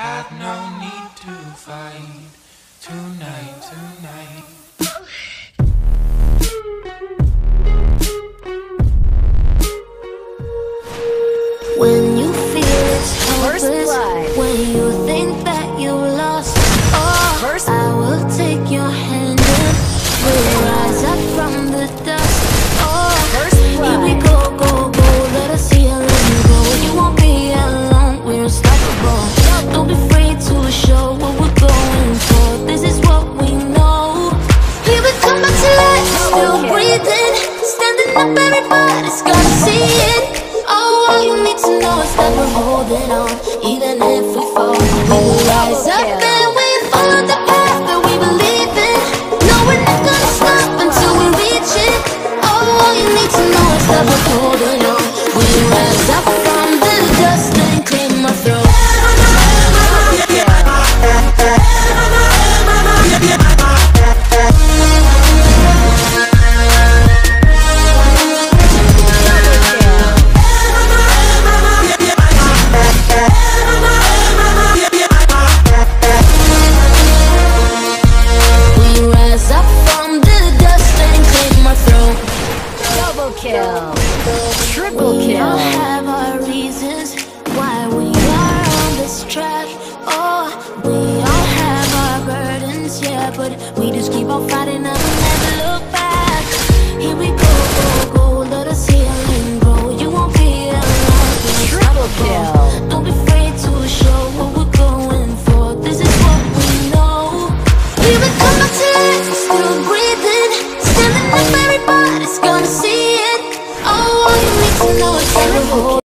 had no need to fight tonight, tonight. When you feel it's First hopeless, when you breathing, standing up. Everybody's gotta see it. Oh, all you need to know is that we're holding on, even if we fall. We will rise up and we follow the path that we believe in. No, we're not gonna stop until we reach it. Oh, all you need to know is that we're holding on. Triple kill. We all have our reasons why we are on this track. Oh, we all have our burdens, yeah, but we just keep on fighting up and never look back. Here we go.